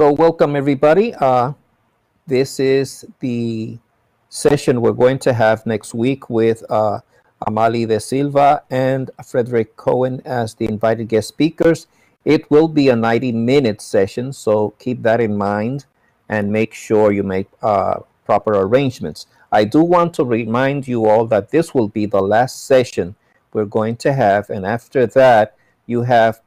So welcome everybody. Uh, this is the session we're going to have next week with uh, Amali De Silva and Frederick Cohen as the invited guest speakers. It will be a 90 minute session, so keep that in mind and make sure you make uh, proper arrangements. I do want to remind you all that this will be the last session we're going to have, and after that, you have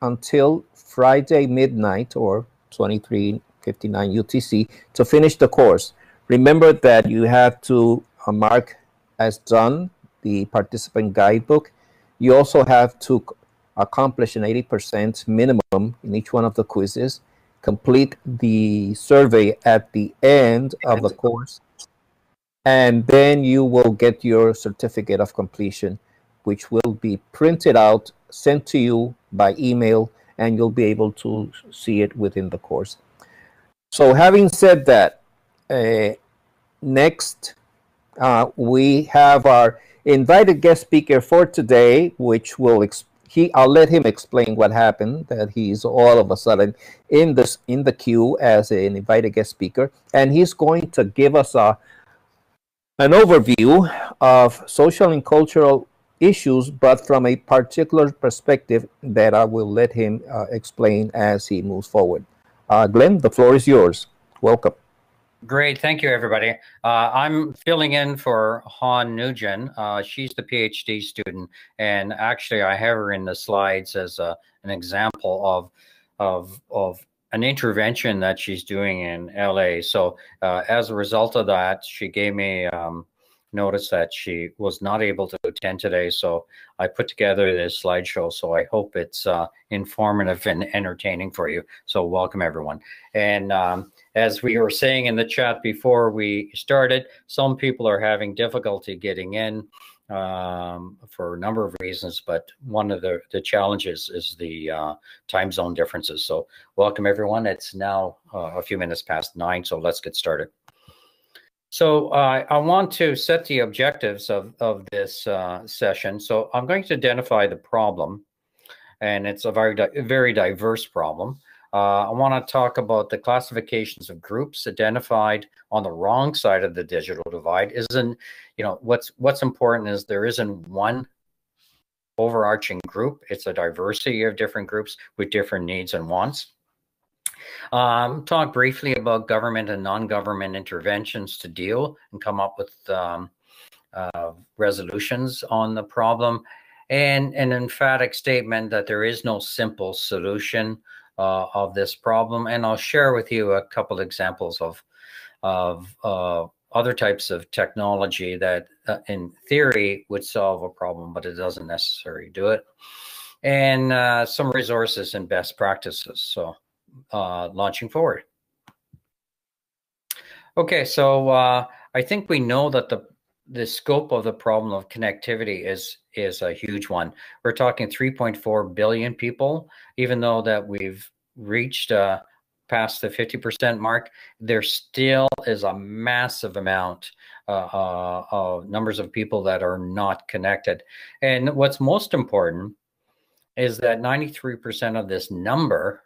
until Friday midnight or 2359 UTC to finish the course. Remember that you have to uh, mark as done the participant guidebook. You also have to accomplish an 80% minimum in each one of the quizzes, complete the survey at the end of the course, and then you will get your certificate of completion, which will be printed out, sent to you by email, and you'll be able to see it within the course. So having said that, uh, next uh, we have our invited guest speaker for today, which will he I'll let him explain what happened that he's all of a sudden in this in the queue as an invited guest speaker, and he's going to give us a an overview of social and cultural issues, but from a particular perspective that I will let him uh, explain as he moves forward. Uh, Glenn, the floor is yours. Welcome. Great. Thank you, everybody. Uh, I'm filling in for Han Nugent. Uh, she's the PhD student. And actually, I have her in the slides as a, an example of, of, of an intervention that she's doing in LA. So uh, as a result of that, she gave me um, notice that she was not able to attend today. So I put together this slideshow. So I hope it's uh, informative and entertaining for you. So welcome everyone. And um, as we were saying in the chat before we started, some people are having difficulty getting in um, for a number of reasons, but one of the, the challenges is the uh, time zone differences. So welcome everyone. It's now uh, a few minutes past nine, so let's get started. So uh, I want to set the objectives of, of this uh, session. So I'm going to identify the problem, and it's a very, very diverse problem. Uh, I want to talk about the classifications of groups identified on the wrong side of the digital divide. Isn't you know what's what's important is there isn't one overarching group. It's a diversity of different groups with different needs and wants. Um, talk briefly about government and non-government interventions to deal and come up with um, uh, resolutions on the problem, and an emphatic statement that there is no simple solution uh, of this problem. And I'll share with you a couple examples of of uh, other types of technology that, uh, in theory, would solve a problem, but it doesn't necessarily do it. And uh, some resources and best practices. So uh, launching forward. Okay, so uh, I think we know that the the scope of the problem of connectivity is is a huge one. We're talking 3.4 billion people, even though that we've reached uh, past the 50% mark, there still is a massive amount uh, uh, of numbers of people that are not connected. And what's most important is that 93% of this number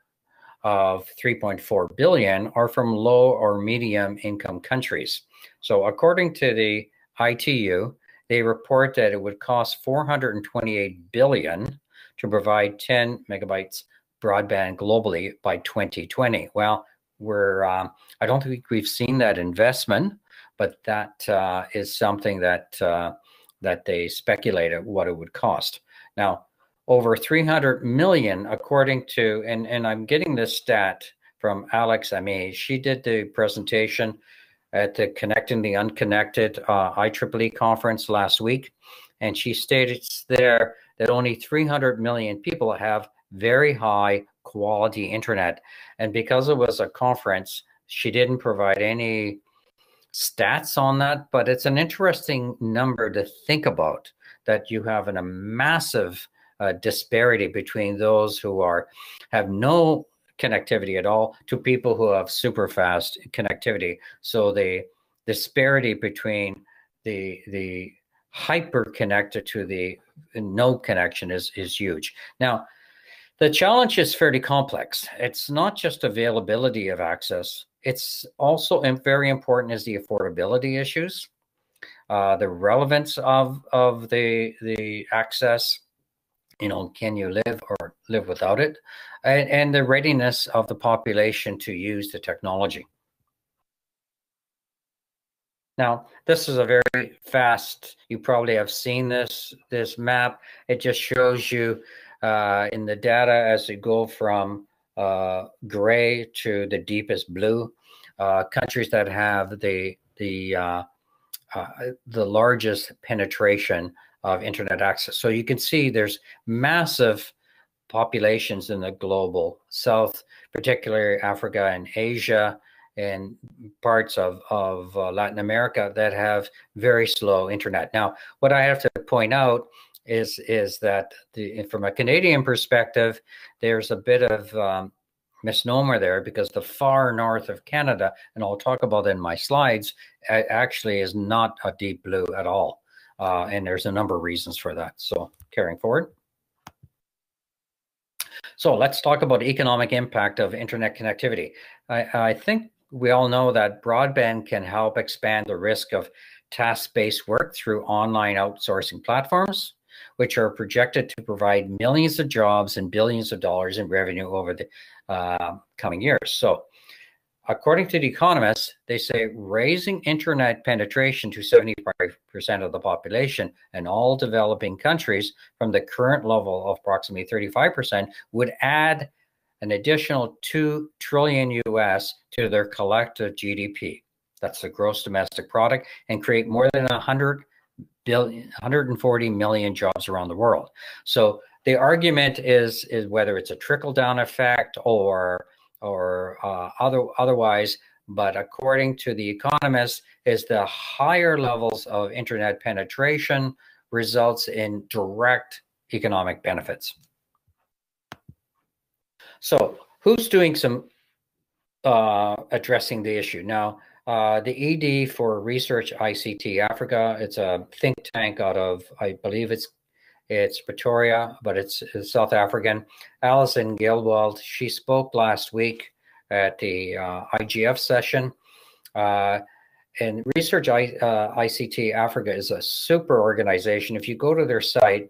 of 3.4 billion are from low or medium income countries. So according to the ITU, they report that it would cost 428 billion to provide 10 megabytes broadband globally by 2020. Well, we're um, I don't think we've seen that investment, but that uh, is something that uh, that they speculated what it would cost. Now, over 300 million, according to, and, and I'm getting this stat from Alex Ame. She did the presentation at the Connecting the Unconnected uh, IEEE conference last week. And she stated there that only 300 million people have very high quality internet. And because it was a conference, she didn't provide any stats on that, but it's an interesting number to think about that you have an, a massive uh, disparity between those who are have no connectivity at all to people who have super fast connectivity. So the disparity between the the hyper connected to the no connection is is huge. Now, The challenge is fairly complex. It's not just availability of access. It's also very important is the affordability issues, uh, the relevance of of the the access. You know, can you live or live without it, and, and the readiness of the population to use the technology. Now, this is a very fast, you probably have seen this, this map. It just shows you uh, in the data as you go from uh, gray to the deepest blue, uh, countries that have the, the, uh, uh, the largest penetration of internet access. So you can see there's massive populations in the global south, particularly Africa and Asia, and parts of, of uh, Latin America that have very slow internet. Now, what I have to point out is is that the, from a Canadian perspective, there's a bit of um, misnomer there because the far north of Canada, and I'll talk about in my slides, actually is not a deep blue at all. Uh, and there's a number of reasons for that. So carrying forward. So let's talk about economic impact of internet connectivity. I, I think we all know that broadband can help expand the risk of task-based work through online outsourcing platforms, which are projected to provide millions of jobs and billions of dollars in revenue over the uh, coming years. So, according to the economists, they say raising internet penetration to 75% of the population in all developing countries from the current level of approximately 35% would add an additional 2 trillion US to their collective GDP. That's the gross domestic product and create more than 100 billion 140 million jobs around the world. So the argument is is whether it's a trickle down effect or or uh, other otherwise but according to the economists is the higher levels of internet penetration results in direct economic benefits so who's doing some uh, addressing the issue now? Uh, the ED for Research ICT Africa. It's a think tank out of, I believe it's it's Pretoria, but it's, it's South African. Alison Gillwald, she spoke last week at the uh, IGF session. Uh, and Research I, uh, ICT Africa is a super organization. If you go to their site,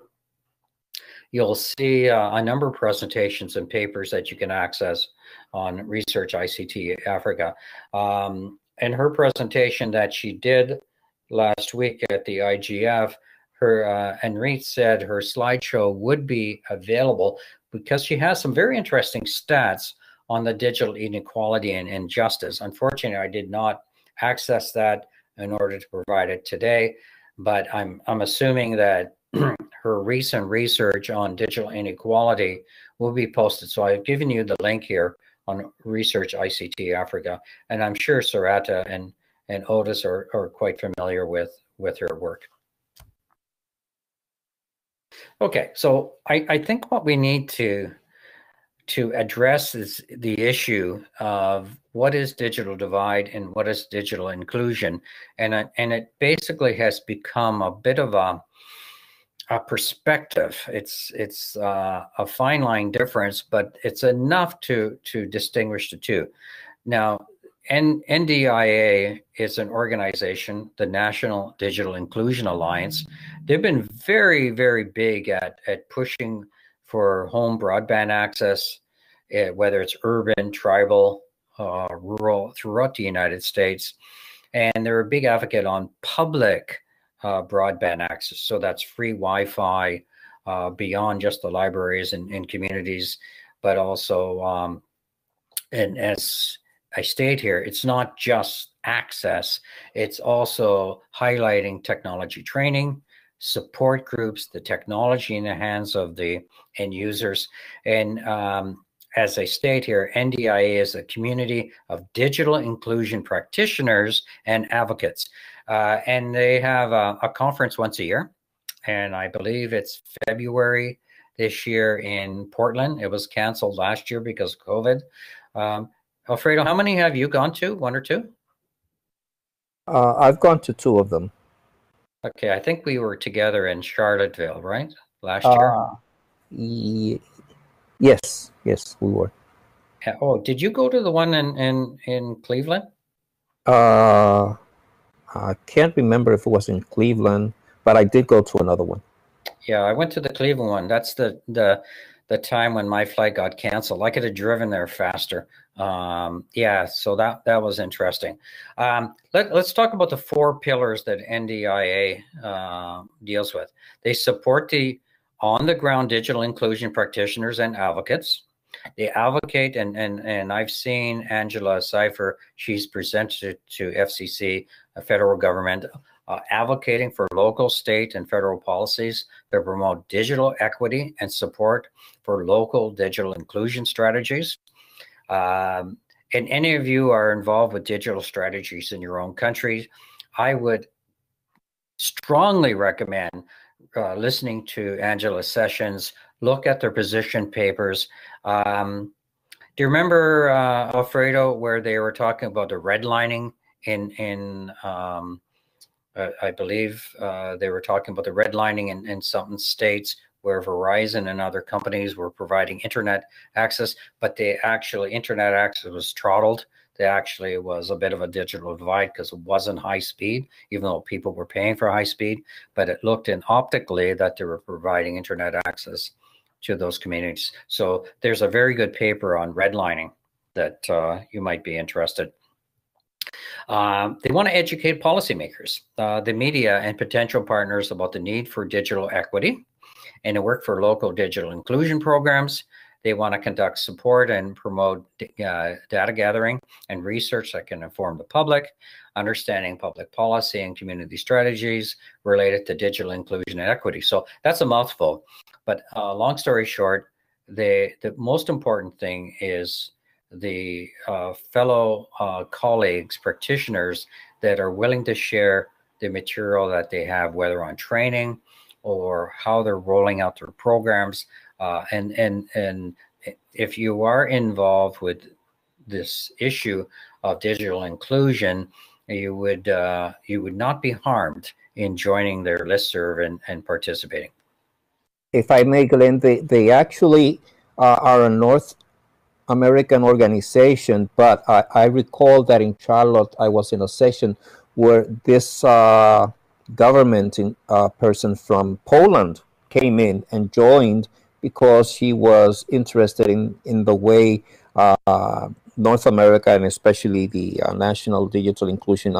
you'll see uh, a number of presentations and papers that you can access on Research ICT Africa. Um, and her presentation that she did last week at the IGF, her uh, Enrith said her slideshow would be available because she has some very interesting stats on the digital inequality and injustice. Unfortunately, I did not access that in order to provide it today, but I'm I'm assuming that her recent research on digital inequality will be posted. So I've given you the link here on Research ICT Africa, and I'm sure Sarata and and Otis are, are quite familiar with with her work. Okay, so I, I think what we need to to address is the issue of what is digital divide and what is digital inclusion, and and it basically has become a bit of a a perspective. It's it's uh, a fine line difference, but it's enough to to distinguish the two. Now, N- NDIA is an organization, the National Digital Inclusion Alliance. They've been very very big at at pushing for home broadband access, uh, whether it's urban, tribal, uh, rural, throughout the United States, and they're a big advocate on public uh, broadband access. So that's free Wi Fi uh, beyond just the libraries and, and communities, but also, um, and as I state here, it's not just access, it's also highlighting technology training, support groups, the technology in the hands of the end users. And um, as I state here, NDIA is a community of digital inclusion practitioners and advocates. Uh, and they have a, a, conference once a year. And I believe it's February this year in Portland. It was canceled last year because of COVID. Um, Alfredo, how many have you gone to? One or two? Uh, I've gone to two of them. Okay, I think we were together in Charlottesville, right? Last year. Uh, Yes, yes, we were. Oh, did you go to the one in in, in Cleveland? Uh, I can't remember if it was in Cleveland, but I did go to another one. Yeah, I went to the Cleveland one. That's the the the time when my flight got canceled. I could have driven there faster. Um, yeah, so that that was interesting. Um, let, us talk about the four pillars that NDIA uh, deals with. They support the on the ground digital inclusion practitioners and advocates. They advocate, and and and I've seen Angela Siefer. She's presented to FCC, a federal government, uh, advocating for local, state, and federal policies that promote digital equity and support for local digital inclusion strategies. Um, and any of you are involved with digital strategies in your own countries, I would strongly recommend uh, listening to Angela's sessions, look at their position papers. Um, do you remember uh, Alfredo where they were talking about the redlining in in um, uh, I believe uh, they were talking about the redlining in, in some states where Verizon and other companies were providing internet access, but they actually internet access was throttled. They actually was a bit of a digital divide because it wasn't high speed, even though people were paying for high speed. But it looked in optically that they were providing internet access to those communities. So there's a very good paper on redlining that uh, you might be interested. Uh, they want to educate policymakers, uh, the media, and potential partners about the need for digital equity and to work for local digital inclusion programs. They want to conduct support and promote uh, data gathering and research that can inform the public, understanding public policy and community strategies related to digital inclusion and equity. So that's a mouthful. But uh, long story short, the, the most important thing is the uh, fellow uh, colleagues, practitioners that are willing to share the material that they have, whether on training or how they're rolling out their programs. Uh, and and and if you are involved with this issue of digital inclusion, you would uh, you would not be harmed in joining their listserv and, and participating. If I may, Glenn, they, they actually uh, are a North American organization, but I, I, recall that in Charlotte, I was in a session where this uh, government in, uh, person from Poland came in and joined because he was interested in, in the way uh, North America and especially the uh, National Digital Inclusion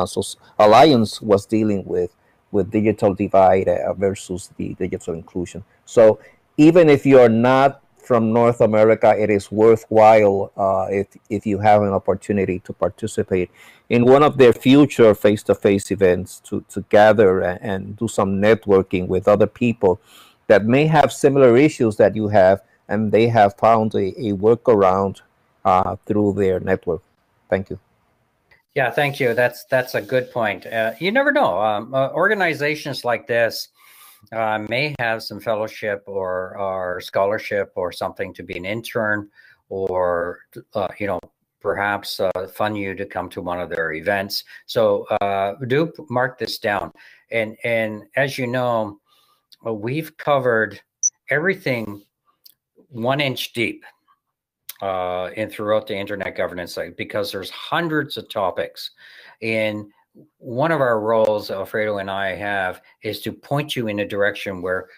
Alliance was dealing with with digital divide uh, versus the digital inclusion. So even if you're not from North America, it is worthwhile uh, if, if you have an opportunity to participate in one of their future face-to-face events to, to gather and, and do some networking with other people that may have similar issues that you have and they have found a, a workaround uh, through their network. Thank you. Yeah, thank you. That's that's a good point. Uh, you never know. Um, uh, organizations like this uh, may have some fellowship or, or scholarship or something to be an intern or, uh, you know, perhaps uh, fund you to come to one of their events. So uh, do mark this down. And, and as you know, uh, we've covered everything one inch deep uh, and throughout the internet governance site because there's hundreds of topics. And one of our roles, Alfredo and I have, is to point you in a direction where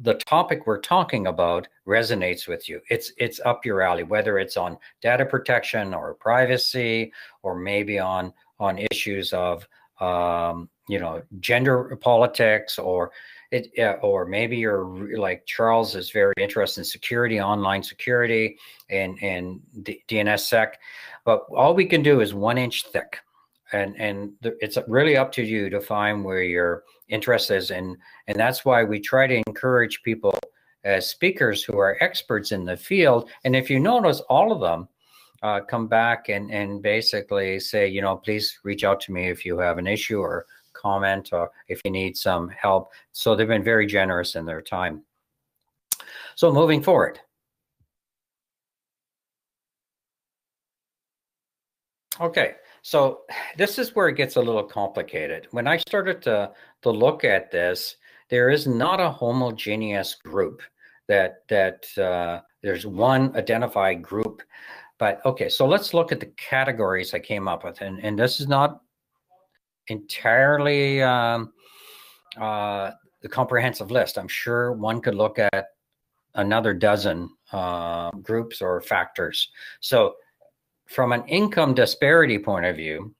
the topic we're talking about resonates with you. It's it's up your alley, whether it's on data protection or privacy, or maybe on on issues of um, you know gender politics, or it or maybe you're like Charles is very interested in security, online security, and and DNSSEC. But all we can do is one inch thick and and it's really up to you to find where your interest is and and that's why we try to encourage people as speakers who are experts in the field and if you notice all of them uh, come back and and basically say you know please reach out to me if you have an issue or comment or if you need some help. So they've been very generous in their time. So moving forward. Okay so this is where it gets a little complicated. When I started to, to look at this, there is not a homogeneous group that that uh, there's one identified group. But okay, so let's look at the categories I came up with, and and this is not entirely um, uh, the comprehensive list. I'm sure one could look at another dozen uh, groups or factors. So, from an income disparity point of view,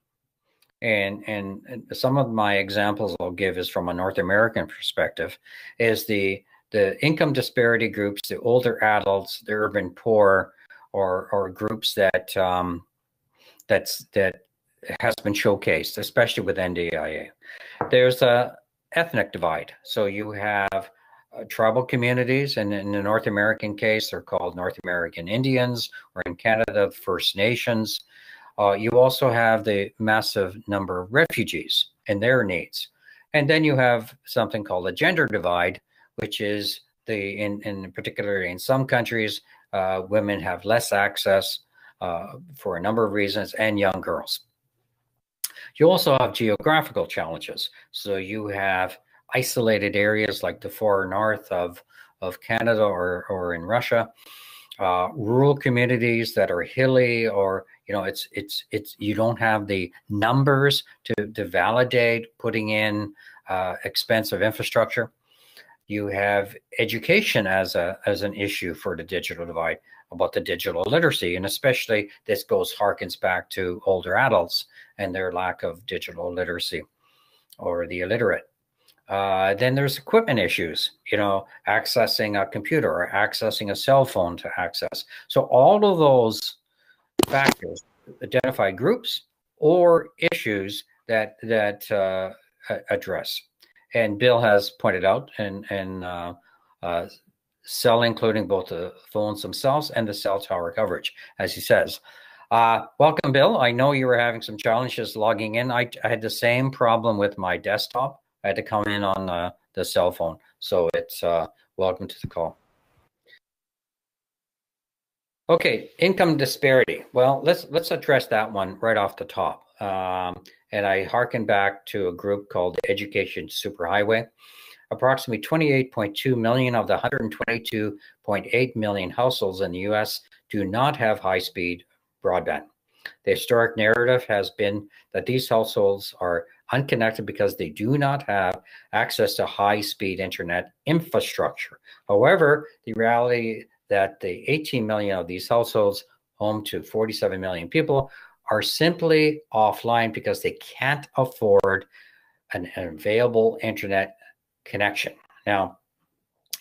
and, and some of my examples I'll give is from a North American perspective, is the the income disparity groups, the older adults, the urban poor, or or groups that um, that's that has been showcased, especially with NDIA. There's a ethnic divide. So you have uh, tribal communities, and in the North American case, they're called North American Indians, or in Canada, First Nations. Uh, you also have the massive number of refugees and their needs. And then you have something called a gender divide, which is the, in, in particular, in some countries, uh, women have less access uh, for a number of reasons, and young girls. You also have geographical challenges. So you have isolated areas like the far north of, of Canada or, or in Russia, uh, rural communities that are hilly or you know it's it's it's you don't have the numbers to to validate putting in uh, expensive infrastructure. You have education as a as an issue for the digital divide about the digital literacy and especially this goes harkens back to older adults and their lack of digital literacy or the illiterate uh, then there's equipment issues, you know, accessing a computer or accessing a cell phone to access. So all of those factors identify groups or issues that that uh, address. And Bill has pointed out, and and uh, uh, cell including both the phones themselves and the cell tower coverage, as he says. Uh, welcome, Bill. I know you were having some challenges logging in. I, I had the same problem with my desktop. I had to come in on the, the cell phone. So it's uh, welcome to the call. Okay, income disparity. Well, let's let's address that one right off the top. Um, and I harken back to a group called Education Superhighway. Approximately 28.2 million of the 122.8 million households in the U.S. do not have high-speed broadband. The historic narrative has been that these households are unconnected because they do not have access to high-speed internet infrastructure. However, the reality that the 18 million of these households, home to 47 million people, are simply offline because they can't afford an, an available internet connection. Now,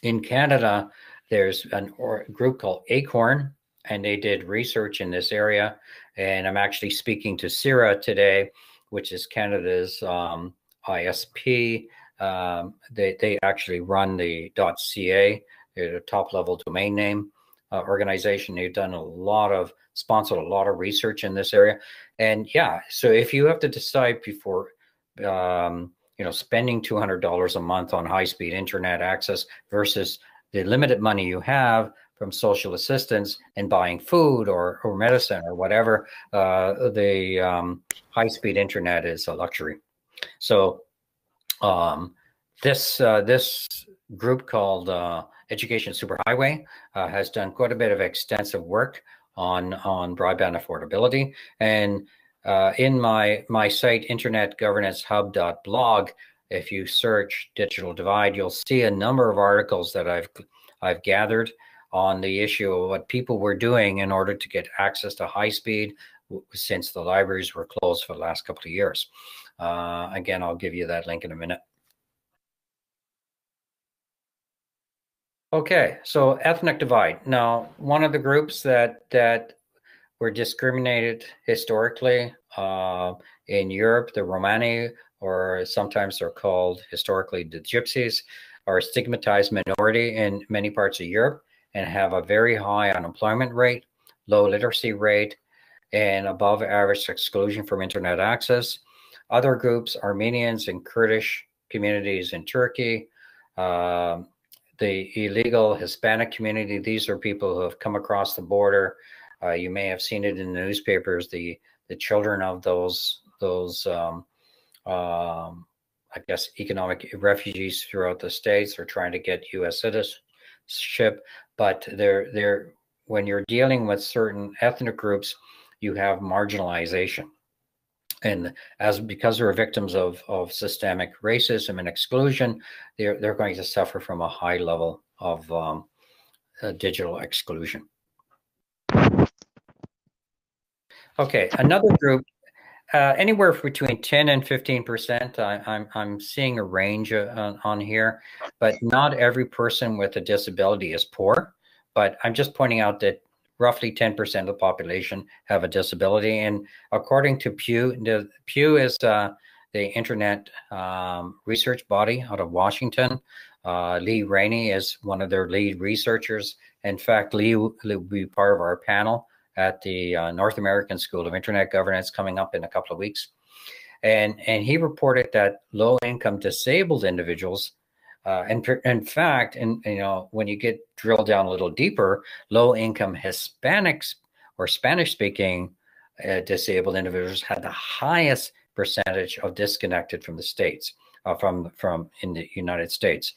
in Canada, there's an or, group called Acorn, and they did research in this area. And I'm actually speaking to CIRA today, which is Canada's um, ISP. Um, they, they actually run the .ca, They're a top level domain name uh, organization. They've done a lot of, sponsored a lot of research in this area. And yeah, so if you have to decide before, um, you know, spending $200 a month on high speed internet access versus the limited money you have from social assistance and buying food or, or medicine or whatever, uh, the um, high speed internet is a luxury. So um, this uh, this group called uh, Education Superhighway uh, has done quite a bit of extensive work on on broadband affordability. And uh, in my my site, internetgovernanceHub.blog, if you search digital divide, you'll see a number of articles that I've I've gathered on the issue of what people were doing in order to get access to high speed since the libraries were closed for the last couple of years. Uh, again, I'll give you that link in a minute. Okay, so ethnic divide. Now, one of the groups that that were discriminated historically uh, in Europe, the Romani, or sometimes they're called historically the Gypsies, are a stigmatized minority in many parts of Europe and have a very high unemployment rate, low literacy rate, and above average exclusion from internet access. Other groups, Armenians and Kurdish communities in Turkey, uh, the illegal Hispanic community, these are people who have come across the border. Uh, you may have seen it in the newspapers. The the children of those those um, um, I guess economic refugees throughout the states are trying to get U.S. citizens citizenship, but they're they're when you're dealing with certain ethnic groups, you have marginalization. And as because they're victims of, of systemic racism and exclusion, they're they're going to suffer from a high level of um, uh, digital exclusion. Okay, another group, uh, anywhere between 10 and 15%. I, am I'm, I'm seeing a range uh, on here, but not every person with a disability is poor. But I'm just pointing out that roughly 10% of the population have a disability. And according to Pew, the, Pew is uh, the internet um, research body out of Washington. Uh, Lee Rainie is one of their lead researchers. In fact, Lee will be part of our panel at the uh, North American School of Internet Governance coming up in a couple of weeks. And, and he reported that low income disabled individuals, uh, and in fact, and you know, when you get drilled down a little deeper, low income Hispanics or Spanish speaking uh, disabled individuals had the highest percentage of disconnected from the states, uh, from from in the United States.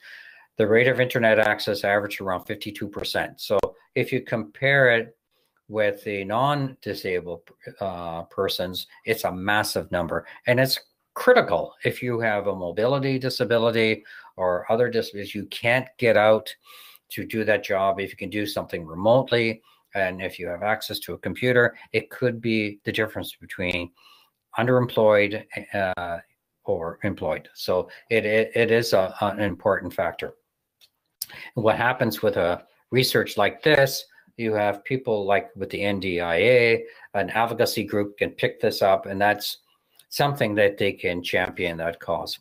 The rate of internet access averaged around 52%. So if you compare it with the non-disabled uh, persons, it's a massive number, and it's critical if you have a mobility disability or other disabilities. You can't get out to do that job. If you can do something remotely, and if you have access to a computer, it could be the difference between underemployed uh, or employed. So it it, it is a, an important factor. what happens with a research like this you have people like with the NDIA, an advocacy group can pick this up, and that's something that they can champion that cause.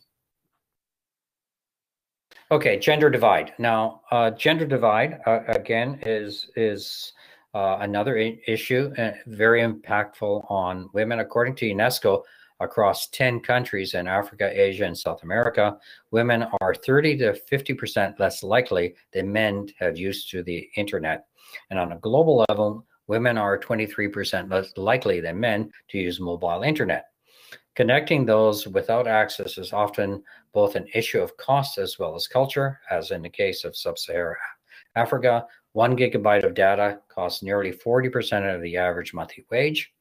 Okay, gender divide. Now, uh, gender divide uh, again is is uh, another issue, uh, very impactful on women. According to UNESCO, across 10 countries in Africa, Asia, and South America, women are 30 to 50% less likely than men to have used to the internet. And on a global level, women are 23% less likely than men to use mobile internet. Connecting those without access is often both an issue of cost as well as culture, as in the case of sub Saharan Africa. One gigabyte of data costs nearly 40% of the average monthly wage.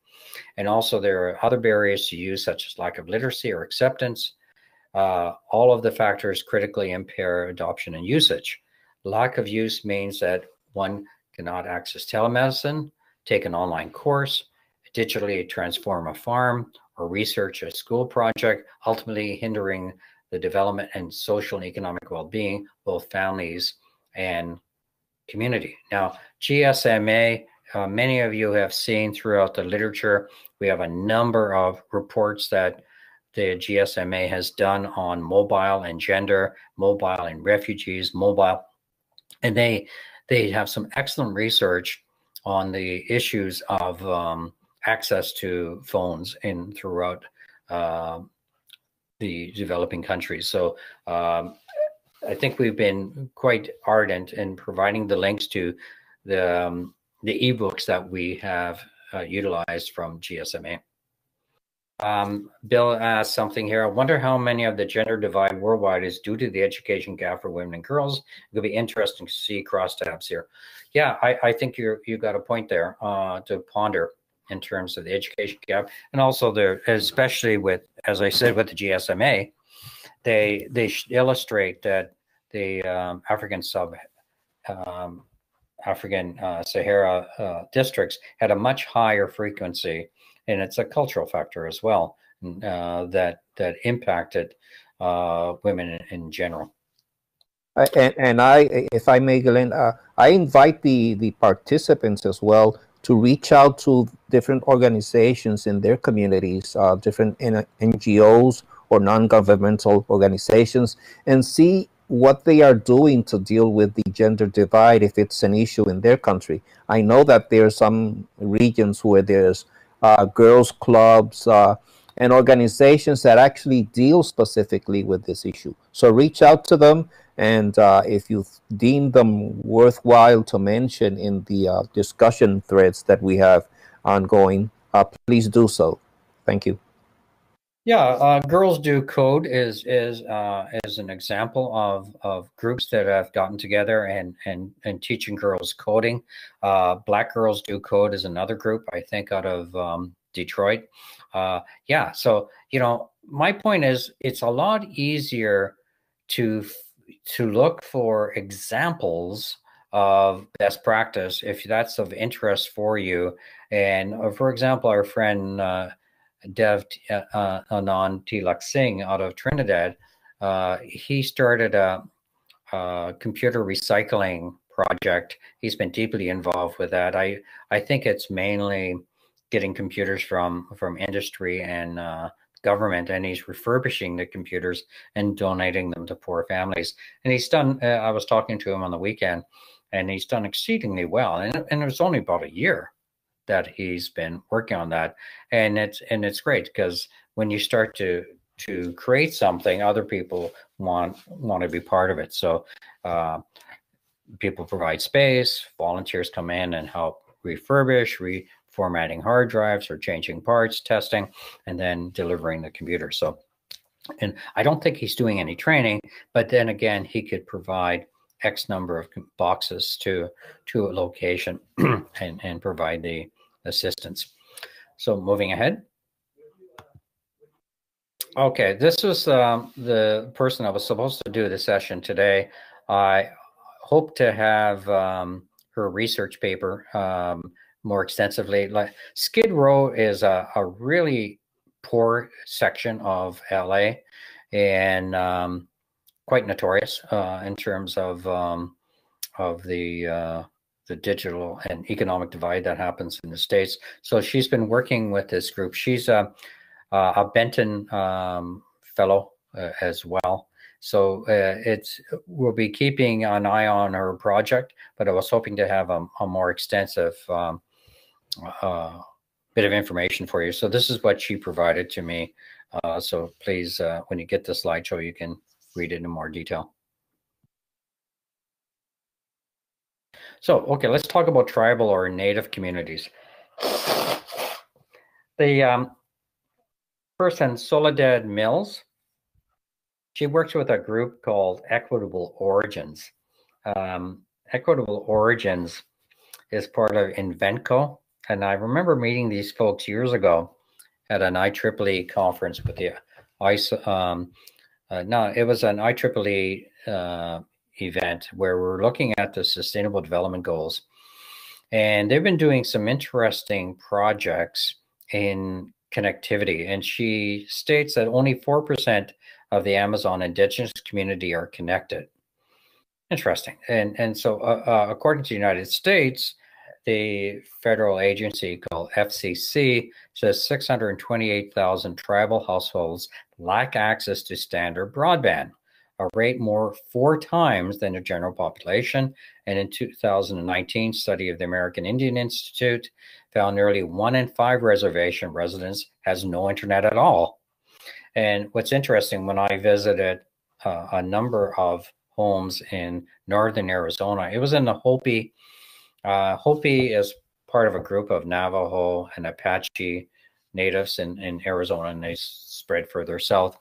And also, there are other barriers to use, such as lack of literacy or acceptance. Uh, all of the factors critically impair adoption and usage. Lack of use means that one cannot access telemedicine, take an online course, digitally transform a farm, or research a school project, ultimately hindering the development and social and economic well-being, both families and community. Now, GSMA, uh, many of you have seen throughout the literature, we have a number of reports that the GSMA has done on mobile and gender, mobile and refugees, mobile, and they they have some excellent research on the issues of um, access to phones in throughout uh, the developing countries. So um, I think we've been quite ardent in providing the links to the um, the ebooks that we have uh, utilized from GSMA. Um, Bill asked something here. I wonder how many of the gender divide worldwide is due to the education gap for women and girls. It could be interesting to see crosstabs here. Yeah, I, I think you you got a point there uh, to ponder in terms of the education gap, and also there, especially with, as I said, with the GSMA, they they illustrate that the um, African sub um, African uh, Sahara uh, districts had a much higher frequency and it's a cultural factor as well uh, that that impacted uh, women in, in general. And, and, I, if I may, Glenn, uh, I invite the the participants as well to reach out to different organizations in their communities, uh, different NGOs or non-governmental organizations, and see what they are doing to deal with the gender divide if it's an issue in their country. I know that there are some regions where there's girls clubs, uh, and organizations that actually deal specifically with this issue. So reach out to them, and uh, if you deem them worthwhile to mention in the uh, discussion threads that we have ongoing, uh, please do so. Thank you. Yeah, uh, Girls Do Code is is uh, is an example of of groups that have gotten together and and and teaching girls coding. Uh, Black Girls Do Code is another group I think out of um, Detroit. Uh, yeah, so you know, my point is, it's a lot easier to to look for examples of best practice if that's of interest for you. And uh, for example, our friend uh, Dev uh, uh, Anand Tilak Singh out of Trinidad, uh, he started a, a, computer recycling project. He's been deeply involved with that. I I think it's mainly getting computers from from industry and uh, government, and he's refurbishing the computers and donating them to poor families. And he's done. Uh, I was talking to him on the weekend, and he's done exceedingly well. And and it was only about a year that he's been working on that, and it's and it's great because when you start to to create something, other people want want to be part of it. So. Uh, people provide space volunteers come in and help refurbish reformatting hard drives or changing parts, testing, and then delivering the computer. So, and I don't think he's doing any training, but then again, he could provide X number of boxes to to a location and and provide the assistance. So moving ahead. Okay, this was um, the person I was supposed to do the session today. I hope to have um, her research paper um, more extensively. Like Skid Row is a, a really poor section of LA and um, quite notorious uh, in terms of um, of the uh, the digital and economic divide that happens in the states. So she's been working with this group. She's a a Benton um, fellow uh, as well. So uh, it's we'll be keeping an eye on her project, but I was hoping to have a, a more extensive um, uh, bit of information for you. So this is what she provided to me. Uh, so please, when you get the slideshow, you can read it in more detail. So, okay, let's talk about tribal or native communities. The um, person, Soledad Mills, she works with a group called Equitable Origins. Um, Equitable Origins is part of Inventco, and I remember meeting these folks years ago at an IEEE conference with the ICE. Um, uh, no, it was an IEEE uh, event where we're looking at the Sustainable Development Goals, and they've been doing some interesting projects in connectivity. And she states that only four percent of the Amazon indigenous community are connected. Interesting. And and so, uh, uh according to the United States, the federal agency called FCC says 628,000 tribal households lack access to standard broadband, a rate more four times than the general population. And in 2019 study of the American Indian Institute found nearly one in five reservation residents has no internet at all. And what's interesting, when I visited uh, a number of homes in northern Arizona, it was in the Hopi uh, Hopi is part of a group of Navajo and Apache natives in, in Arizona, and they spread further south.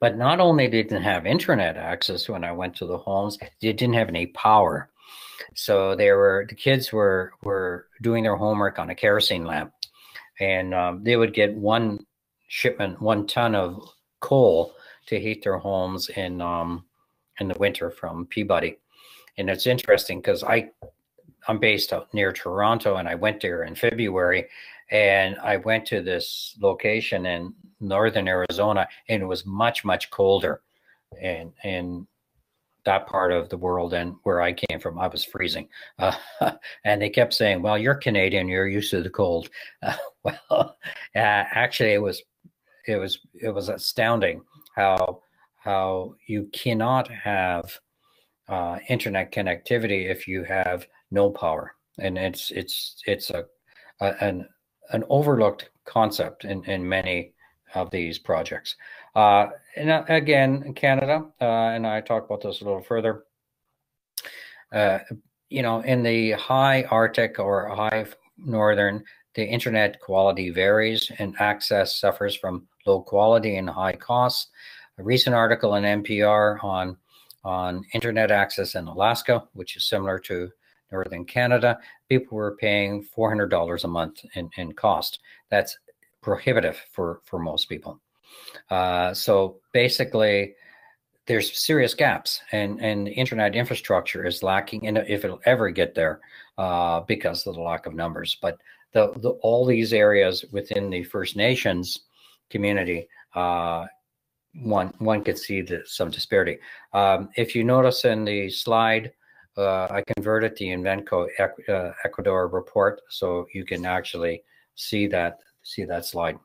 But not only did they have internet access when I went to the homes, they didn't have any power. So they were the kids were were doing their homework on a kerosene lamp, and um, they would get one shipment, one ton of coal to heat their homes in um, in the winter from Peabody. And it's interesting because I I'm based out near Toronto, and I went there in February, and I went to this location in northern Arizona, and it was much much colder, and and that part of the world and where I came from, I was freezing. Uh, and they kept saying, "Well, you're Canadian, you're used to the cold." Uh, well, uh, actually, it was it was it was astounding how how you cannot have uh, internet connectivity if you have no power, and it's it's it's a, a an an overlooked concept in in many of these projects. Uh, and uh, again, Canada, uh, and I talk about this a little further. Uh, you know, in the high Arctic or high northern, the internet quality varies and access suffers from low quality and high costs. A recent article in NPR on on internet access in Alaska, which is similar to northern Canada, people were paying $400 a month in, in cost. That's prohibitive for, for most people. Uh, so basically, there's serious gaps, and, and internet infrastructure is lacking, and if it'll ever get there, uh, because of the lack of numbers. But the, the, all these areas within the First Nations community, uh, one one could see the, some disparity. Um, if you notice in the slide, uh, I converted the Invenco uh, Ecuador report, so you can actually see that see that slide.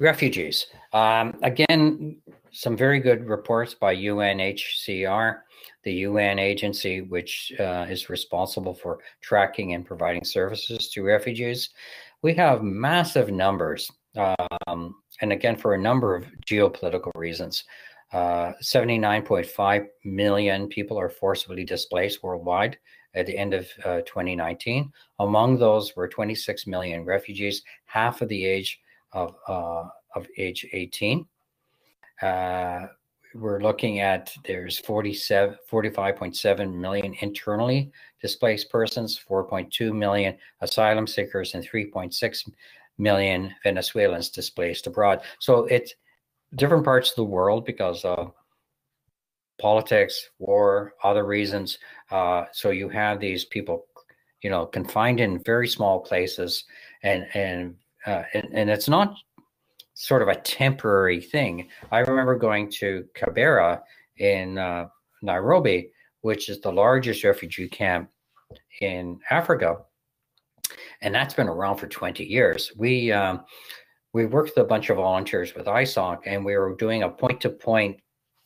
Refugees. Um, again, some very good reports by UNHCR, the UN agency which uh, is responsible for tracking and providing services to refugees. We have massive numbers, um, and again, for a number of geopolitical reasons. Uh, 79.5 million people are forcibly displaced worldwide at the end of uh, 2019. Among those were 26 million refugees, half of the age of, uh, of age 18. Uh, we're looking at there's 47, 45.7 million internally displaced persons, 4.2 million asylum seekers, and 3.6 million Venezuelans displaced abroad. So it's different parts of the world because of politics, war, other reasons. Uh, so you have these people, you know, confined in very small places, and and uh, and, and it's not sort of a temporary thing. I remember going to Kibera in uh, Nairobi, which is the largest refugee camp in Africa, and that's been around for 20 years. We um, we worked with a bunch of volunteers with ISOC, and we were doing a point-to-point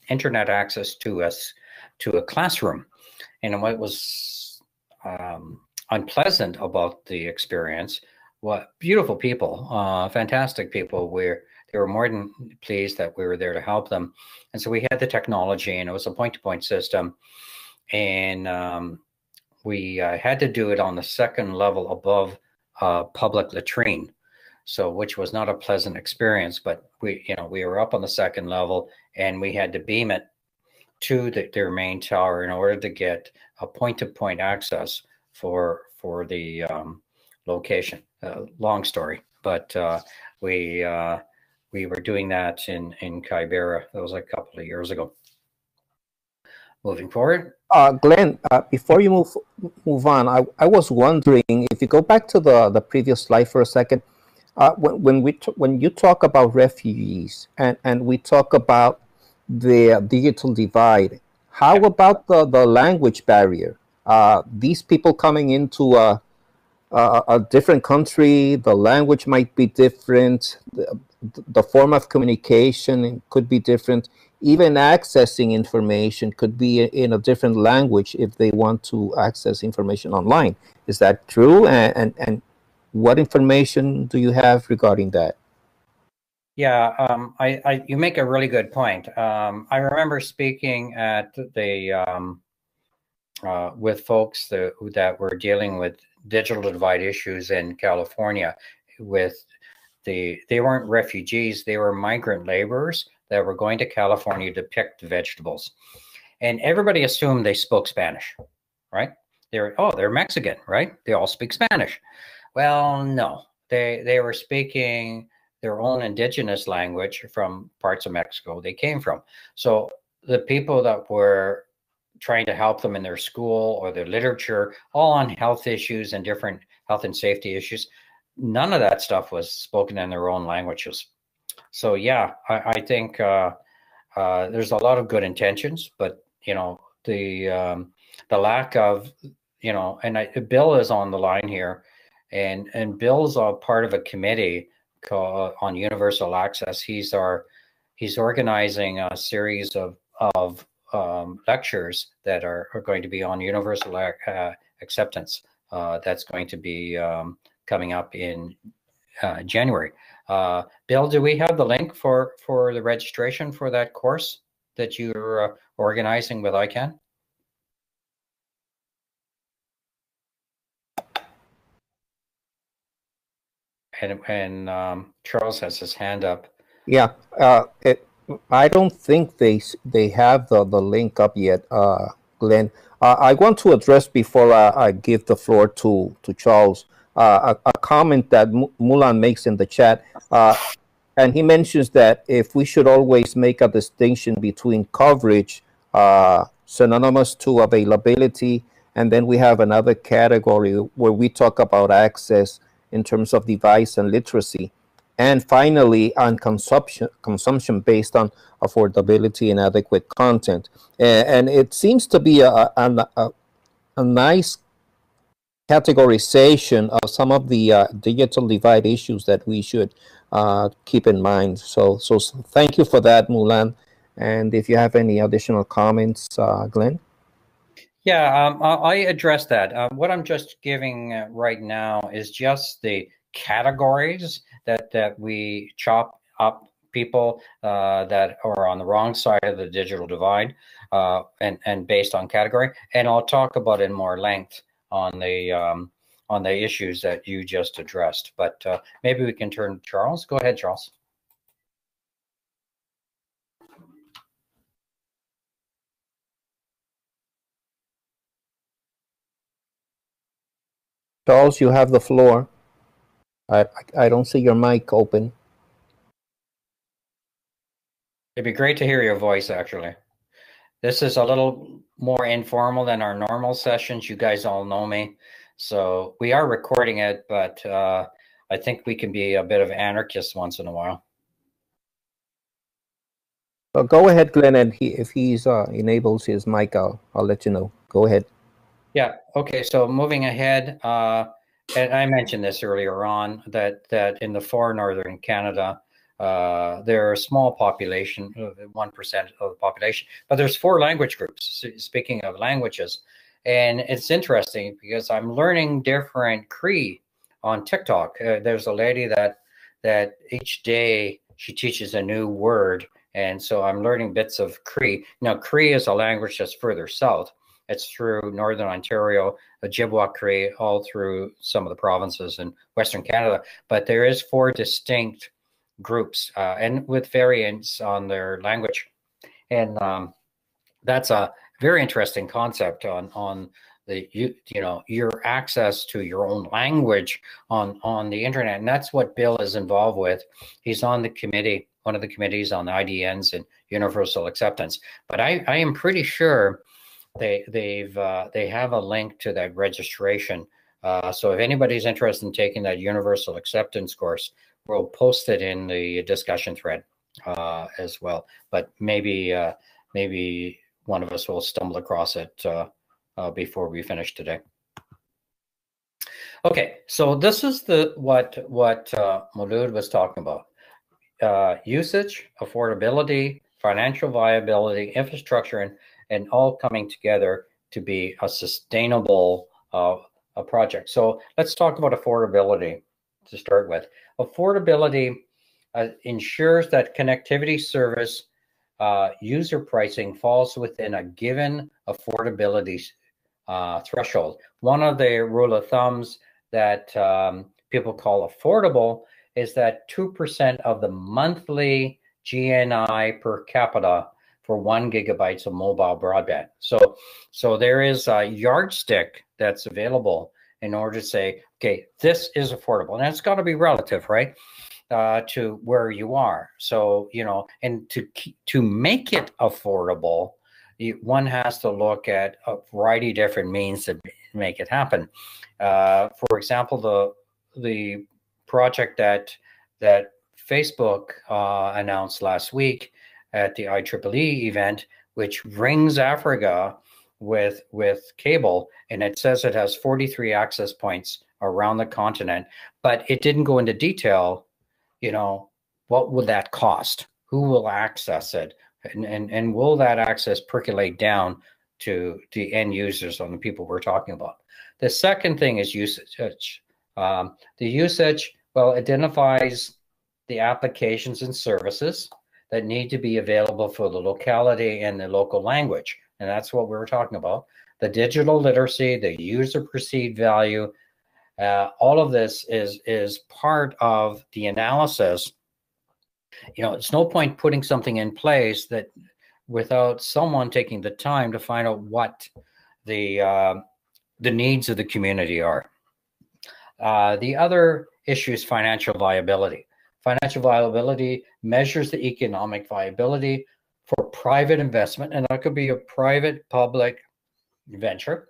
internet access to us to a classroom. And what was um, unpleasant about the experience what beautiful people, uh, fantastic people. Where they were more than pleased that we were there to help them, and so we had the technology, and it was a point-to-point system, and um, we uh, had to do it on the second level above uh, public latrine, so which was not a pleasant experience. But we, you know, we were up on the second level, and we had to beam it to the, their main tower in order to get a point-to-point access for for the um, location. Uh, long story, but uh, we uh, we were doing that in in Kibera. That was a couple of years ago. Moving forward. Uh, Glenn, uh, before you move move on, I, I was wondering if you go back to the, the previous slide for a second. Uh, when, when we when you talk about refugees and, and we talk about the digital divide, how about the, the language barrier? Uh, these people coming into a, uh, a different country, the language might be different, the, the form of communication could be different, even accessing information could be in a different language if they want to access information online. Is that true? And, and, and what information do you have regarding that? Yeah, um, I, I, you make a really good point. Um, I remember speaking at the um, uh, with folks that, that were dealing with digital divide issues in California with the they weren't refugees, they were migrant laborers that were going to California to pick the vegetables. And everybody assumed they spoke Spanish, right? They're oh, they're Mexican, right? They all speak Spanish. Well, no. They they were speaking their own indigenous language from parts of Mexico they came from. So the people that were trying to help them in their school or their literature, all on health issues and different health and safety issues. None of that stuff was spoken in their own languages. So yeah, I, I think uh, uh, there's a lot of good intentions, but you know the um, the lack of you know, and I, Bill is on the line here, and and Bill's a part of a committee called, on universal access. He's our he's organizing a series of of um, lectures that are, are, going to be on universal uh, acceptance. Uh, that's going to be um, coming up in uh, January. Uh, Bill, do we have the link for for the registration for that course that you're uh, organizing with ICANN? And and um, Charles has his hand up. Yeah, uh, it, I don't think they they have the, the link up yet, uh, Glenn. Uh, I want to address before I, I, give the floor to to Charles uh, a, a, comment that M Mulan makes in the chat, uh, and he mentions that if we should always make a distinction between coverage uh, synonymous to availability, and then we have another category where we talk about access in terms of device and literacy and finally on consumption consumption based on affordability and adequate content. And, it seems to be a, a, a, a, nice categorization of some of the uh, digital divide issues that we should uh, keep in mind. So so thank you for that mulan. And if you have any additional comments uh, glenn yeah, um, I address that. Uh, what I'm just giving uh, right now is just the categories that that we chop up people uh, that are on the wrong side of the digital divide uh, and and based on category. And i'll talk about in more length on the um, on the issues that you just addressed. But uh, maybe we can turn charles. Go ahead charles Charles, you have the floor. I, I don't see your mic open. It'd be great to hear your voice, actually. This is a little more informal than our normal sessions. You guys all know me. So we are recording it, but uh, I think we can be a bit of anarchists once in a while. Well, go ahead, Glenn, and he, if he's uh, enables his mic, I'll, I'll let you know. Go ahead. Yeah. Okay. So moving ahead, uh, and I mentioned this earlier on that that in the far northern Canada, uh, there are a small population, uh, one percent of the population, but there's four language groups. Speaking of languages, and it's interesting because I'm learning different Cree on TikTok. Uh, there's a lady that that each day she teaches a new word, and so I'm learning bits of Cree. Now, Cree is a language that's further south, it's through Northern Ontario, Ojibwa Cree, all through some of the provinces in Western Canada. But there is four distinct groups uh, and with variants on their language. And um, that's a very interesting concept on, on the, you, you know, your access to your own language on, on the internet. And that's what Bill is involved with. He's on the committee, one of the committees on IDNs and universal acceptance. But I, I am pretty sure they they've uh, they have a link to that registration. Uh, so if anybody's interested in taking that universal acceptance course, we'll post it in the discussion thread uh, as well. But maybe uh, maybe one of us will stumble across it uh, uh, before we finish today. Okay, so this is the what what uh, Maulud was talking about: usage, affordability, financial viability, infrastructure, and and all coming together to be a sustainable uh, a project. So let's talk about affordability to start with. Affordability uh, ensures that connectivity service uh, user pricing falls within a given affordability uh, threshold. One of the rule of thumbs that um, people call affordable is that 2% of the monthly GNI per capita for one gigabytes of mobile broadband. So, so there is a yardstick that's available in order to say, okay, this is affordable, and it's got to be relative, right, uh, to where you are. So, you know, and to to make it affordable, one has to look at a variety of different means to make it happen. Uh, for example, the the project that that Facebook uh, announced last week at the IEEE event, which rings Africa with with cable, and it says it has 43 access points around the continent, but it didn't go into detail. You know, what would that cost? Who will access it? And, and, and will that access percolate down to the end users on the people we're talking about? The second thing is usage. Um, the usage, well, identifies the applications and services that need to be available for the locality and the local language. And that's what we were talking about. The digital literacy, the user perceived value, Uh, all of this is is part of the analysis. You know, it's no point putting something in place that without someone taking the time to find out what the uh, the needs of the community are. Uh, the other issue is financial viability. Financial viability measures the economic viability for private investment, and that could be a private public venture.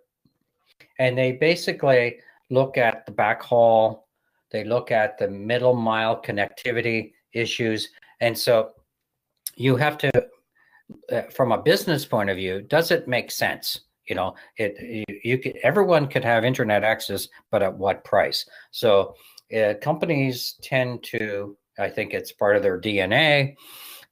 And they basically look at the backhaul, they look at the middle mile connectivity issues. And so you have to, uh, from a business point of view, does it make sense? You know, it you, you could everyone could have internet access, but at what price? So uh, companies tend to, I think it's part of their DNA.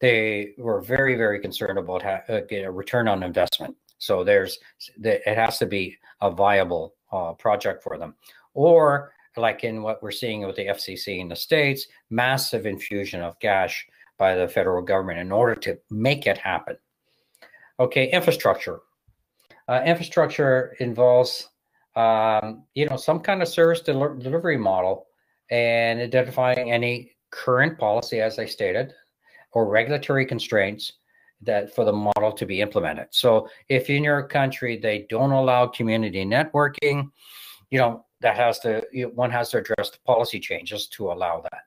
They were very, very concerned about ha- uh, a return on investment. So there's, it has to be a viable uh, project for them. Or like in what we're seeing with the FCC in the States, massive infusion of cash by the federal government in order to make it happen. Okay, infrastructure. Uh, infrastructure involves, um, you know, some kind of service del- delivery model and identifying any current policy, as I stated, or regulatory constraints that for the model to be implemented. So if in your country they don't allow community networking, you know, that has to, one has to address the policy changes to allow that.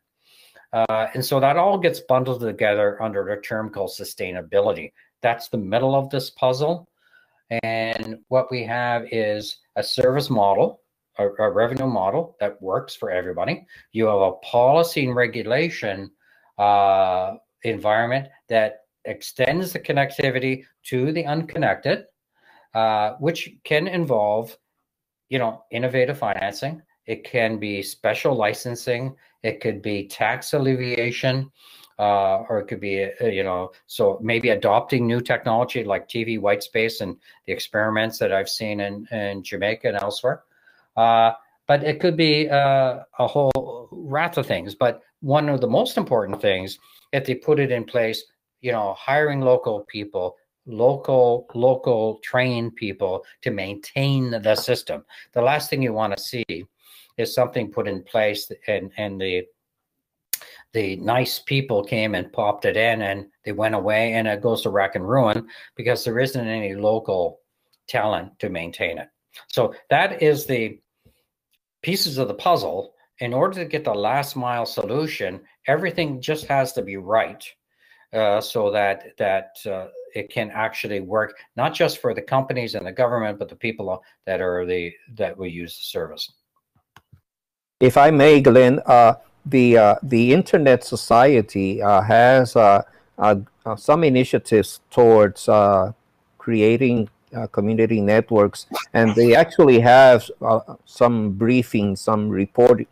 Uh, and so that all gets bundled together under a term called sustainability. That's the middle of this puzzle. And what we have is a service model, a, a revenue model that works for everybody. You have a policy and regulation uh, environment that extends the connectivity to the unconnected, uh, which can involve, you know, innovative financing. It can be special licensing. It could be tax alleviation, uh, or it could be, uh, you know, so maybe adopting new technology like TV white space and the experiments that I've seen in, in Jamaica and elsewhere. Uh, but it could be uh, a whole raft of things. But one of the most important things, if they put it in place, you know, hiring local people, local local trained people to maintain the system. The last thing you want to see is something put in place and and the the nice people came and popped it in and they went away and it goes to wreck and ruin because there isn't any local talent to maintain it. So that is the pieces of the puzzle. In order to get the last mile solution, everything just has to be right uh, so that that uh, it can actually work not just for the companies and the government, but the people that are the that will use the service. If I may, Glenn, uh, the uh, the Internet Society uh, has some initiatives towards creating uh, community networks, and they actually have uh, some briefings, some report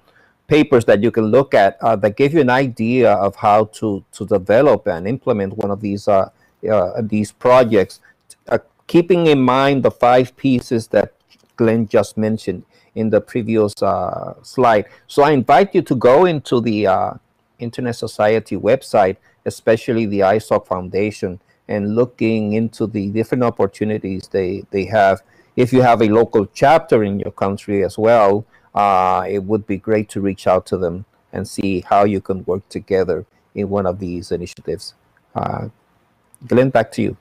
papers that you can look at uh, that give you an idea of how to to develop and implement one of these uh, uh, these projects, uh, keeping in mind the five pieces that Glenn just mentioned in the previous slide. So I invite you to go into the Internet Society website, especially the ISOC Foundation, and looking into the different opportunities they, they have. If you have a local chapter in your country as well, uh, it would be great to reach out to them and see how you can work together in one of these initiatives. Uh, Glenn, back to you.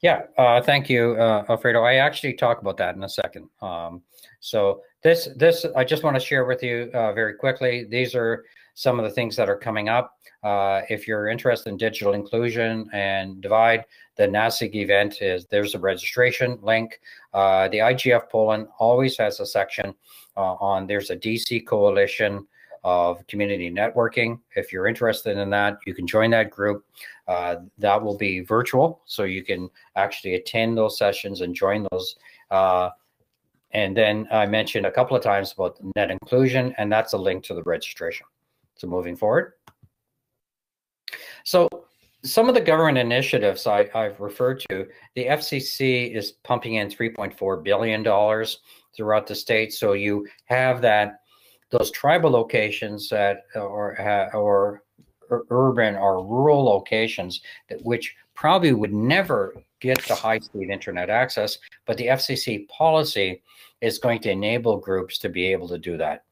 Yeah, uh, thank you, uh, Alfredo. I actually talk about that in a second. Um, so this, this, I just want to share with you uh, very quickly. These are some of the things that are coming up. Uh, if you're interested in digital inclusion and divide, the NASIG event is there's a registration link. Uh, the IGF Poland always has a section uh, on there's a DC coalition of community networking. If you're interested in that, you can join that group. Uh, that will be virtual, so you can actually attend those sessions and join those. Uh, and then I mentioned a couple of times about net inclusion, and that's a link to the registration. So moving forward. So some of the government initiatives I, have referred to, the FCC is pumping in $3.4 billion throughout the state. So you have that those tribal locations that or or urban or rural locations that, which probably would never get the high speed internet access, but the FCC policy is going to enable groups to be able to do that.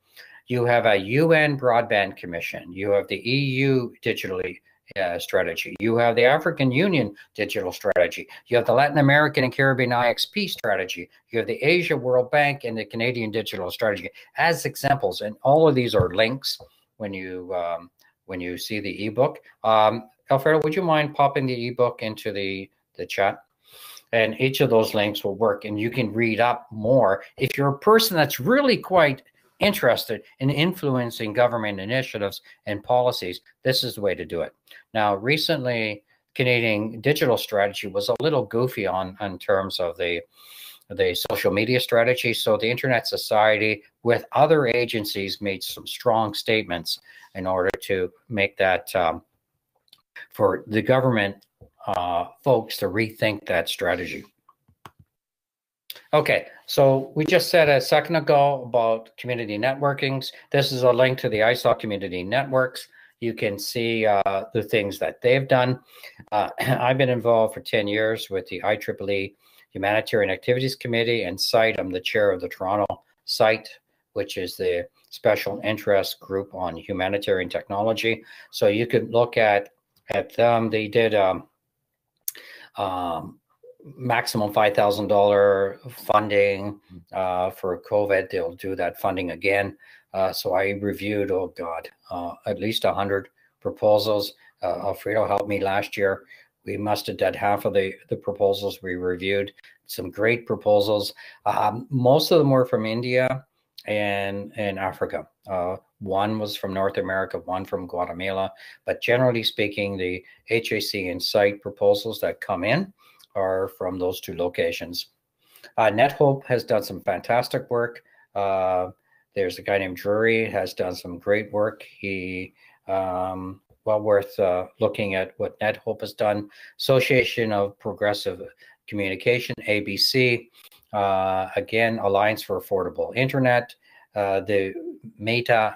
You have a UN Broadband Commission, you have the EU digitally uh, strategy. You have the African Union digital strategy. You have the Latin American and Caribbean IXP strategy. You have the Asia World Bank and the Canadian digital strategy as examples. And all of these are links when you um, when you see the ebook. Um, Alfredo, would you mind popping the ebook into the the chat? And each of those links will work, and you can read up more. If you're a person that's really quite interested in influencing government initiatives and policies, this is the way to do it. Now, recently, Canadian digital strategy was a little goofy on in terms of the the social media strategy. So the Internet Society with other agencies made some strong statements in order to make that um, for the government uh, folks to rethink that strategy. Okay, so we just said a second ago about community networkings. This is a link to the ISOC community networks. You can see uh, the things that they've done. Uh, I've been involved for 10 years with the IEEE Humanitarian Activities Committee and SIGHT. I'm the chair of the Toronto SIGHT, which is the special interest group on humanitarian technology. So you could look at at them. They did um, um, maximum five thousand dollar funding uh, for COVID. They'll do that funding again. Uh, so I reviewed, oh God, uh, at least a hundred proposals. Uh, Alfredo helped me last year. We must have done half of the the proposals we reviewed. Some great proposals. Um, most of them were from India and and Africa. Uh, one was from North America, one from Guatemala. But generally speaking, the HAC and SIGHT proposals that come in are from those two locations. Uh, NetHope has done some fantastic work. Uh, there's a guy named Drury has done some great work. He um, well worth uh, looking at what NetHope has done. Association of Progressive Communication (APC), uh, again Alliance for Affordable Internet, uh, the Meta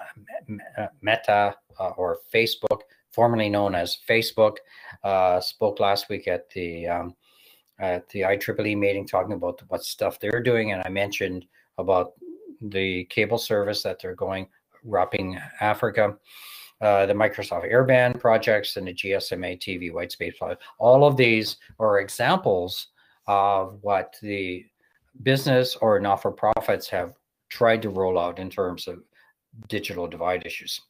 Meta uh, or Facebook, formerly known as Facebook, spoke last week at the um, at the IEEE meeting talking about what stuff they're doing. And I mentioned about the cable service that they're going wrapping Africa, uh, the Microsoft Airband projects, and the GSMA TV white space. All of these are examples of what the business or not for profits have tried to roll out in terms of digital divide issues.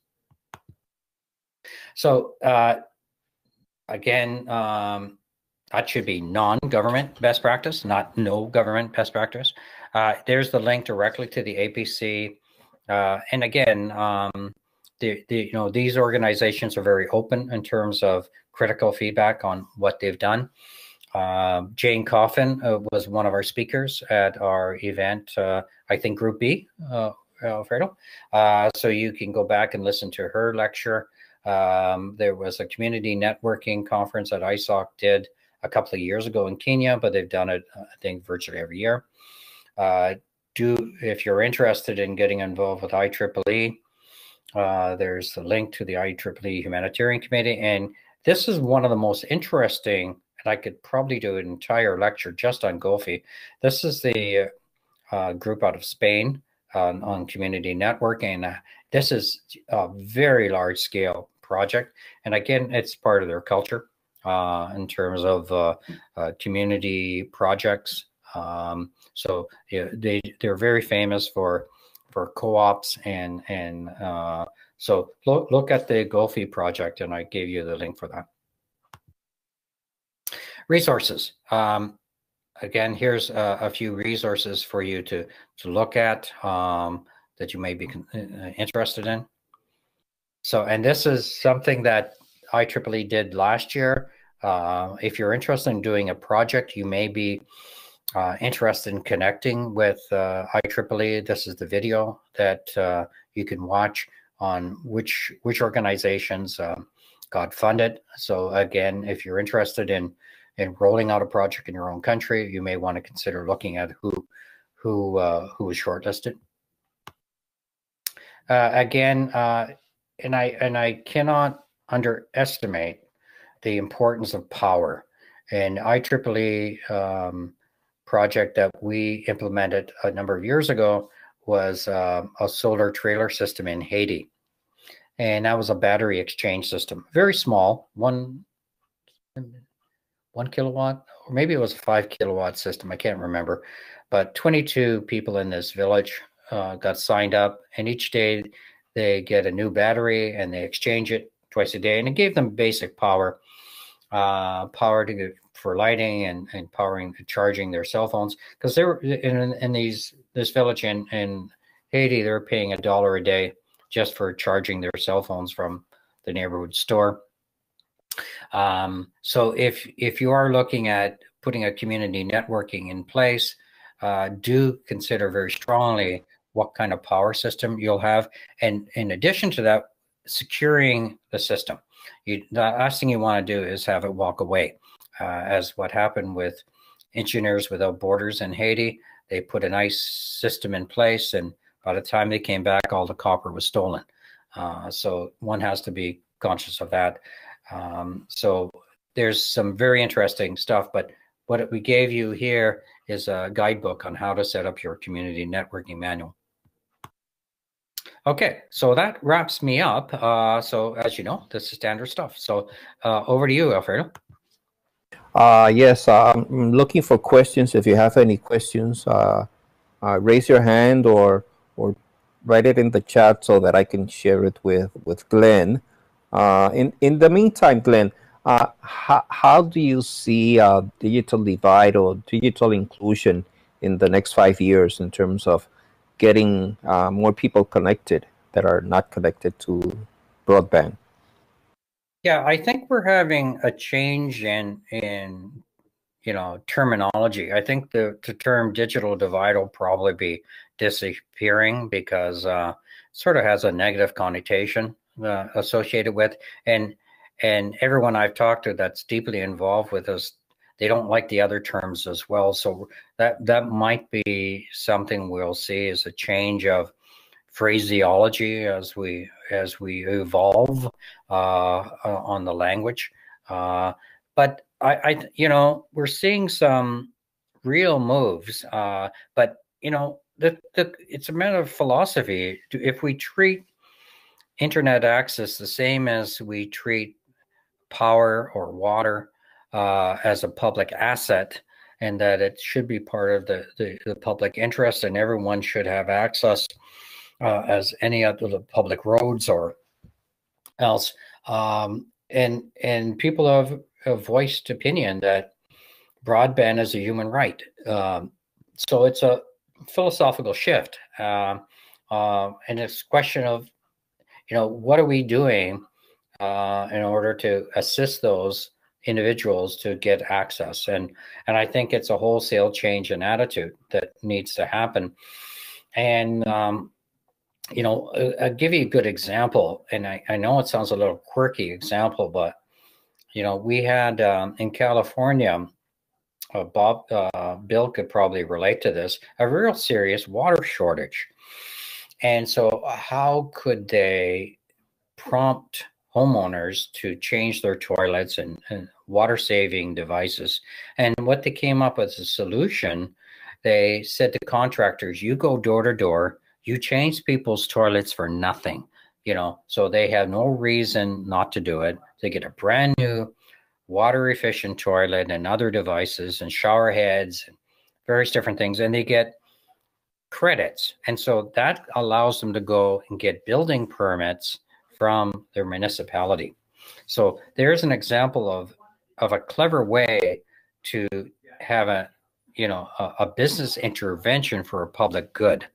So, uh, again, um, that should be non-government best practice, not no government best practice. Uh, there's the link directly to the APC. Uh, and again, um, the, the, you know these organizations are very open in terms of critical feedback on what they've done. Uh, Jane Coffin uh, was one of our speakers at our event, uh, I think Group B, uh, Alfredo. so you can go back and listen to her lecture. Um, there was a community networking conference that ISOC did a couple of years ago in Kenya, but they've done it, uh, I think, virtually every year. Uh, do if you're interested in getting involved with IEEE, uh, there's a link to the IEEE Humanitarian Committee, and this is one of the most interesting. And I could probably do an entire lecture just on Guifi. This is the uh, group out of Spain on, on community networking. This is a very large scale project, and again, it's part of their culture uh, in terms of uh, uh, community projects. Um, so yeah, they they're very famous for for co-ops and and uh, so look look at the Guifi project, and I gave you the link for that. Resources. Um, again, here's a, a, few resources for you to to look at um, that you may be uh, interested in. So, and this is something that IEEE did last year. Uh, if you're interested in doing a project, you may be uh, interested in connecting with uh, IEEE. This is the video that uh, you can watch on which which organizations um, got funded. So again, if you're interested in in rolling out a project in your own country, you may want to consider looking at who who uh, who was shortlisted. Uh, again, and I and I cannot underestimate the importance of power. And IEEE um, project that we implemented a number of years ago was uh, a solar trailer system in Haiti. And that was a battery exchange system, very small, one, one kilowatt, or maybe it was a five kilowatt system. I can't remember. But 22 people in this village uh, got signed up, and each day they get a new battery and they exchange it twice a day, and it gave them basic power, uh, power to for lighting and, and powering charging their cell phones because they were in, in these this village in, in Haiti they were paying a dollar a day just for charging their cell phones from the neighborhood store. Um, so if if you are looking at putting a community networking in place, uh, do consider very strongly what kind of power system you'll have. And in addition to that, securing the system. You, the last thing you want to do is have it walk away, uh, as what happened with Engineers Without Borders in Haiti. They put a nice system in place, and by the time they came back, all the copper was stolen. Uh, so one has to be conscious of that. Um, so there's some very interesting stuff, but what we gave you here is a guidebook on how to set up your community networking manual. Okay, so that wraps me up. Uh, so as you know, this is standard stuff. So uh, over to you, Alfredo. Uh, yes, I'm looking for questions. If you have any questions, uh, uh, raise your hand or or write it in the chat so that I can share it with with Glenn. Uh, in in the meantime, Glenn, how, how do you see digital divide or digital inclusion in the next five years in terms of getting uh, more people connected that are not connected to broadband? Yeah, I think we're having a change in in you know terminology. I think the, the term digital divide will probably be disappearing because uh, sort of has a negative connotation uh, associated with and and everyone I've talked to that's deeply involved with us, they don't like the other terms as well. So that that might be something we'll see as a change of phraseology as we as we evolve uh, uh on the language. Uh, but I, I, you know, we're seeing some real moves. Uh, but you know, the, the, it's a matter of philosophy. If we treat internet access the same as we treat power or water uh, as a public asset and that it should be part of the, the, the public interest and everyone should have access uh, as any of the public roads or else. Um, and and people have, have, voiced opinion that broadband is a human right. Um, so it's a philosophical shift. Uh, uh, and it's question of, you know, what are we doing uh, in order to assist those individuals to get access. And and i think it's a wholesale change in attitude that needs to happen. And um, you know i'll give you a good example and I, I know it sounds a little quirky example but you know we had um, in california uh, bob uh, bill could probably relate to this a real serious water shortage. And so how could they prompt homeowners to change their toilets and, and water saving devices. And what they came up with as a solution, they said to contractors, you go door to door, you change people's toilets for nothing, you know, so they have no reason not to do it. They get a brand new water efficient toilet and other devices and shower heads and various different things, and they get credits. And so that allows them to go and get building permits from their municipality. So there's an example of of a clever way to have a you know a, a business intervention for a public good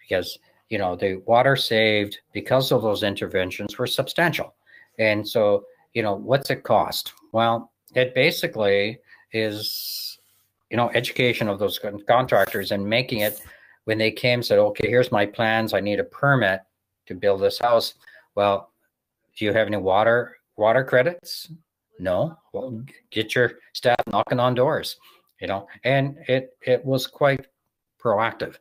because you know the water saved because of those interventions were substantial. And so you know what's it cost? Well it basically is you know education of those contractors and making it when they came said okay here's my plans. I need a permit to build this house well, do you have any water water credits? No. Well, get your staff knocking on doors, you know. And it it was quite proactive.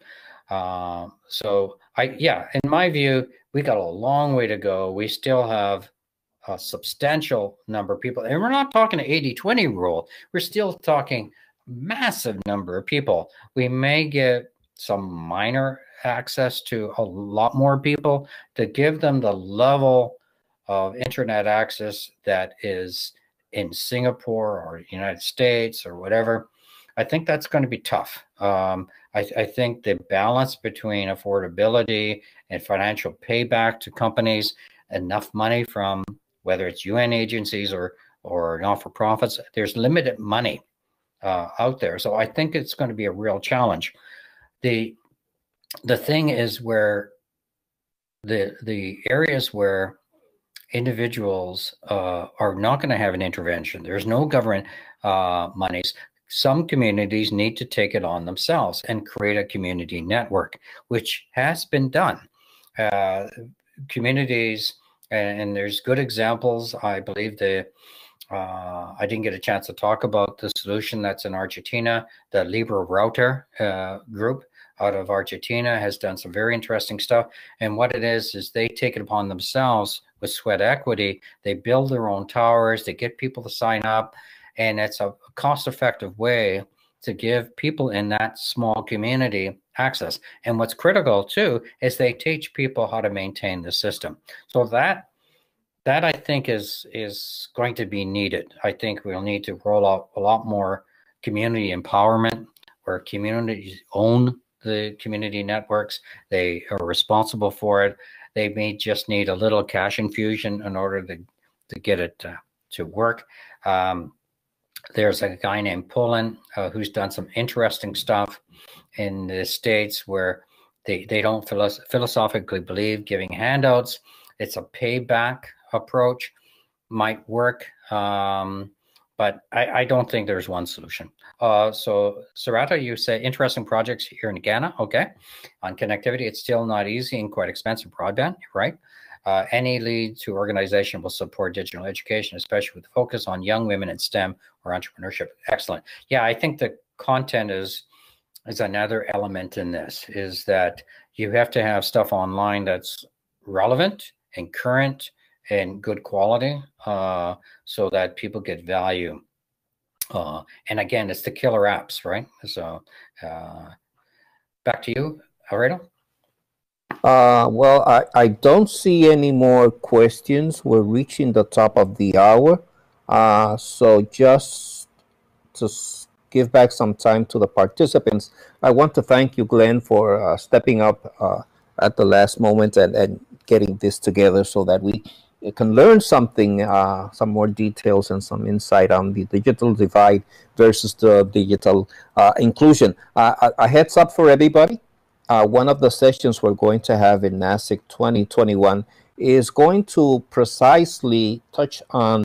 Uh, so I yeah, in my view, we got a long way to go. We still have a substantial number of people, and we're not talking an 80 20 rule, we're still talking massive number of people. We may get some minor access to a lot more people to give them the level of internet access that is in Singapore or United States or whatever. I think that's going to be tough. Um, I, I, think the balance between affordability and financial payback to companies, enough money from whether it's UN agencies or or not for profits, there's limited money uh, out there. So I think it's going to be a real challenge. The the thing is where the the areas where individuals uh, are not going to have an intervention. There's no government uh, monies. Some communities need to take it on themselves and create a community network, which has been done. Uh, communities, and, and, there's good examples. I believe the uh, I didn't get a chance to talk about the solution that's in Argentina. The Libre Router uh, group out of Argentina has done some very interesting stuff. And what it is, is they take it upon themselves with sweat equity. They build their own towers, they get people to sign up, and it's a cost effective way to give people in that small community access. And what's critical too is they teach people how to maintain the system. So that that I think is is going to be needed. I think we'll need to roll out a lot more community empowerment where communities own the community networks. They are responsible for it. They may just need a little cash infusion in order to, to get it uh, to work. Um, there's a guy named Pullen uh, who's done some interesting stuff in the States where they, they don't philosoph- philosophically believe giving handouts. It's a payback approach, might work. Um, but I, I, don't think there's one solution. Uh, so, Sarata, you say interesting projects here in Ghana. Okay. On connectivity, it's still not easy and quite expensive broadband, right? Uh, any lead to organization will support digital education, especially with focus on young women in STEM or entrepreneurship. Excellent. Yeah, I think the content is is another element in this. Is that you have to have stuff online that's relevant and current and good quality uh, so that people get value. Uh, and again, it's the killer apps, right? So uh, back to you, Alfredo. Uh, well, I, I don't see any more questions. We're reaching the top of the hour. Uh, so just to give back some time to the participants, I want to thank you, Glenn, for uh, stepping up uh, at the last moment and, and getting this together so that we can learn something, uh, some more details and some insight on the digital divide versus the digital uh, inclusion. Uh, a, a, heads up for everybody. Uh, one of the sessions we're going to have in NASIG 2021 is going to precisely touch on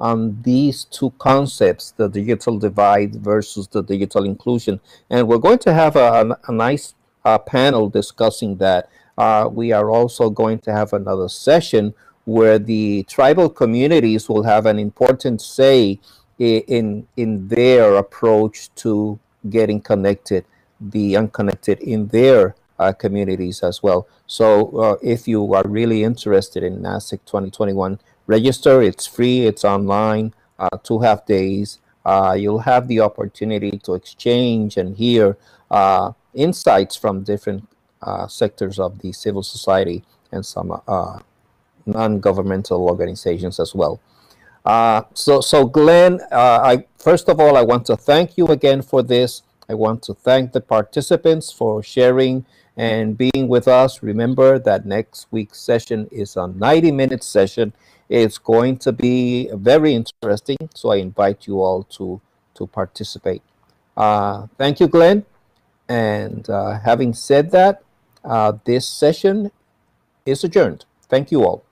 on these two concepts, the digital divide versus the digital inclusion. And we're going to have a, a nice uh, panel discussing that. Uh, we are also going to have another session where the tribal communities will have an important say in in their approach to getting connected, the unconnected in their uh, communities as well. So uh, if you are really interested in NASIG 2021, register. It's free. It's online. Uh, two half days. Uh, you'll have the opportunity to exchange and hear uh, insights from different uh, sectors of the civil society and some non-governmental organizations as well. Uh, so, so Glenn, uh, I first of all, I want to thank you again for this. I want to thank the participants for sharing and being with us. Remember that next week's session is a 90-minute session. It's going to be very interesting, so I invite you all to to participate. Uh, thank you, Glenn. And uh, having said that, uh, this session is adjourned. Thank you all.